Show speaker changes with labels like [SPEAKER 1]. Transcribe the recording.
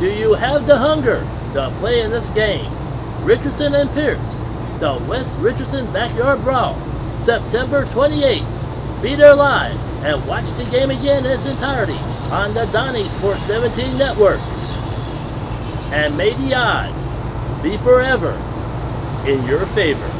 [SPEAKER 1] Do you have the hunger to play in this game? Richardson and Pearce, the West Richardson Backyard Brawl, September 28th. Be there live and watch the game again in its entirety on the Donnie Sports 17 network. And may the odds be forever in your favor.